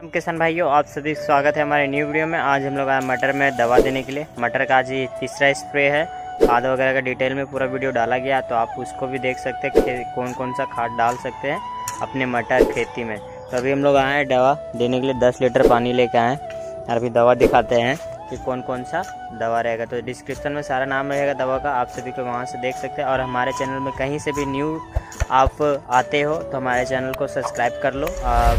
हम किसान भाइयों, आप सभी स्वागत है हमारे न्यू वीडियो में। आज हम लोग आए मटर में दवा देने के लिए। मटर का आज ये तीसरा स्प्रे है। खाद वगैरह का डिटेल में पूरा वीडियो डाला गया तो आप उसको भी देख सकते हैं कौन कौन सा खाद डाल सकते हैं अपने मटर खेती में। तो अभी हम लोग आए हैं दवा देने के लिए, दस लीटर पानी लेके आए और अभी दवा दिखाते हैं। कि कौन कौन सा दवा रहेगा। तो डिस्क्रिप्शन में सारा नाम रहेगा दवा का, आप सभी को वहाँ से देख सकते हैं। और हमारे चैनल में कहीं से भी न्यू आप आते हो तो हमारे चैनल को सब्सक्राइब कर लो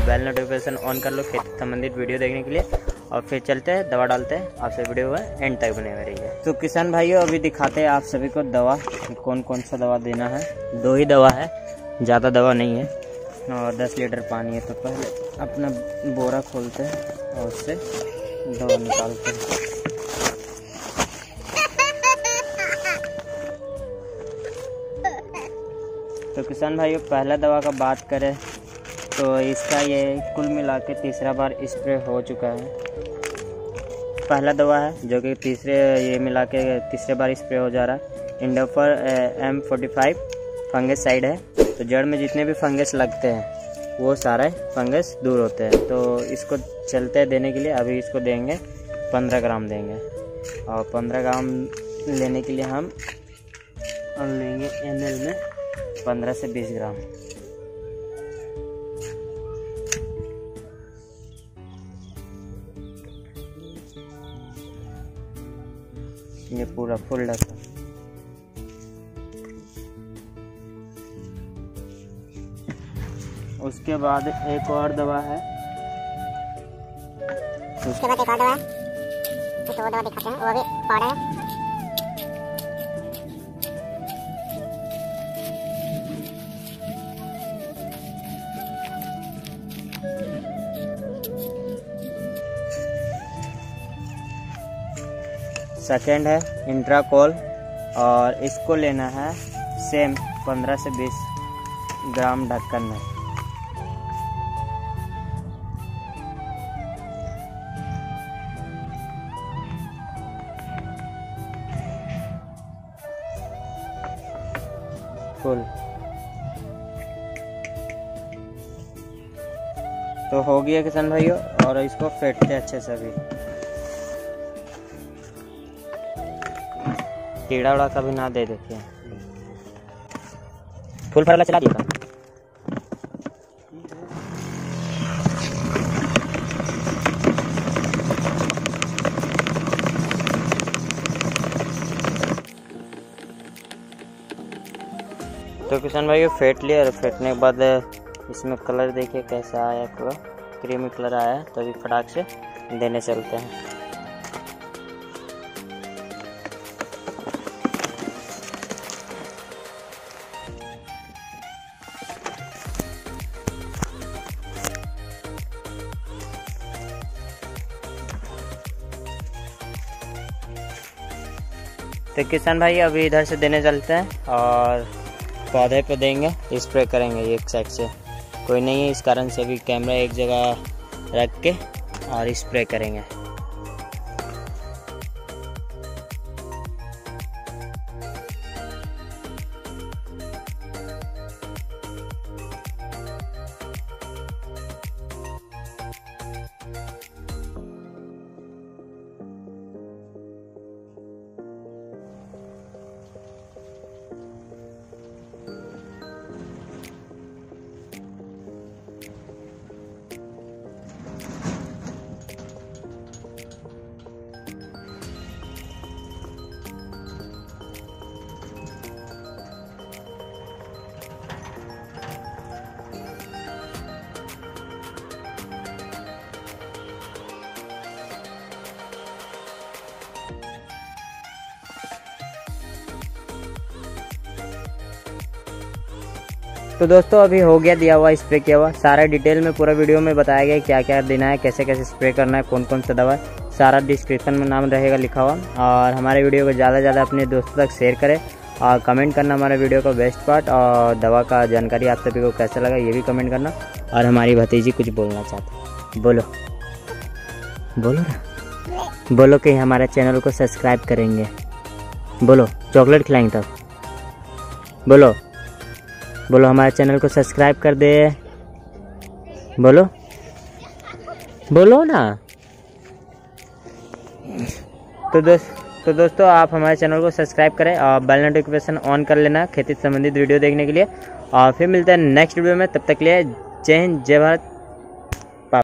बेल नोटिफिकेशन ऑन कर लो, खेती संबंधित वीडियो देखने के लिए। और फिर चलते हैं, दवा डालते हैं। आपसे वीडियो में एंड तक बने हुए रहिए तो किसान भाइयों, अभी दिखाते हैं आप सभी को दवा कौन कौन सा दवा देना है। दो ही दवा है, ज़्यादा दवा नहीं है। और दस लीटर पानी है तो पहले अपना बोरा खोलते हैं, और उससे दवा निकालते हैं तो किसान भाइयों, पहला दवा का बात करें तो इसका ये कुल मिला के तीसरा बार स्प्रे हो चुका है। पहला दवा है, जो कि तीसरे, ये मिला के तीसरे बार स्प्रे हो जा रहा है। Indofil M forty five fungicide है। तो जड़ में जितने भी फंगस लगते हैं वो सारे फंगस दूर होते हैं। तो इसको चलते देने के लिए अभी इसको देंगे पंद्रह ग्राम देंगे। और पंद्रह ग्राम लेने के लिए हम लेंगे एम में पंद्रह से बीस ग्राम। ये पूरा फुल ढका उसके बाद एक और दवा है। उसके बाद एक और दवा है। तो वो दवा दिखाते हैं। वो भी पाउडर है। सेकेंड है इंट्राकोल और इसको लेना है सेम 15 से 20 ग्राम ढक्कन में। कुल तो हो गया किसान भाइयों, और इसको फेटते अच्छे से भी कीड़ा उड़ा कभी ना दे देखिए फुल फरला चला दिया तो किसान भाई, ये फेंट लिया फेंटने के बाद इसमें कलर देखिए कैसा आया पूरा। क्रीमी कलर आया है तो अभी फटाक से देने चलते हैं। तो किसान भाई, अभी इधर से देने चलते हैं, और पौधे पे देंगे स्प्रे करेंगे एक साइड से। कोई नहीं है, इस कारण से अभी कैमरा एक जगह रख के और स्प्रे करेंगे। तो दोस्तों, अभी हो गया दिया हुआ स्प्रे किया हुआ। सारा डिटेल में, पूरा वीडियो में बताया गया क्या क्या देना है, कैसे कैसे स्प्रे करना है, कौन कौन सा दवा सारा डिस्क्रिप्शन में नाम रहेगा लिखा हुआ। और हमारे वीडियो को ज़्यादा से ज़्यादा अपने दोस्तों तक शेयर करें। और कमेंट करना हमारे वीडियो का बेस्ट पार्ट और दवा का जानकारी आप सभी को कैसा लगा, ये भी कमेंट करना। और हमारी भतीजी कुछ बोलना चाहते बोलो। बोलो ना। बोलो कि हमारे चैनल को सब्सक्राइब करेंगे। बोलो चॉकलेट खिलाएँगे तब। बोलो। बोलो हमारे चैनल को सब्सक्राइब कर दे। बोलो। बोलो ना। तो दोस्त तो दोस्तों, आप हमारे चैनल को सब्सक्राइब करें और बेल नोटिफिकेशन ऑन कर लेना खेती संबंधित वीडियो देखने के लिए। और फिर मिलते हैं नेक्स्ट वीडियो में, तब तक के लिए जय हिंद, जय भारत।